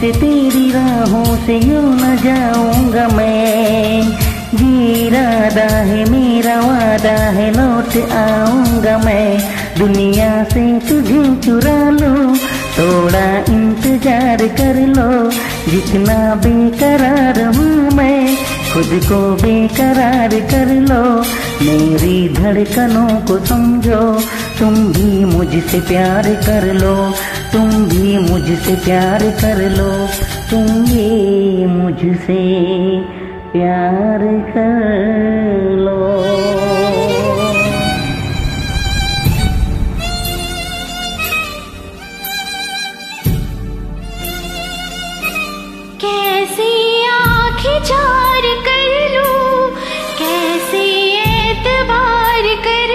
से तेरी राहों से यूँ न जाऊँगा मैं जी इरादा है वादा है, लौट आऊँगा मैं। दुनिया से तुझे चुरा लो, थोड़ा इंतज़ार कर लो। जितना बेकरार हूँ मैं, खुद को बेकरार कर लो। मेरी धड़कनों को समझो, तुम भी मुझसे प्यार कर लो। तुम भी मुझसे प्यार कर लो। तुम भी मुझसे प्यार कर आँखें चार कर कैसे एतबार कर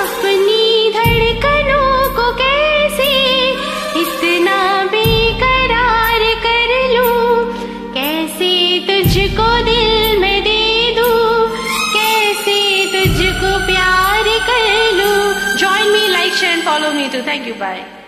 अपनी धड़कनों को कैसे इतना बेकरार कर लूँ कैसे तुझको दिल में दे दूँ कैसे तुझको प्यार कर लूँ me, like, share, and follow me too. Thank you. Bye.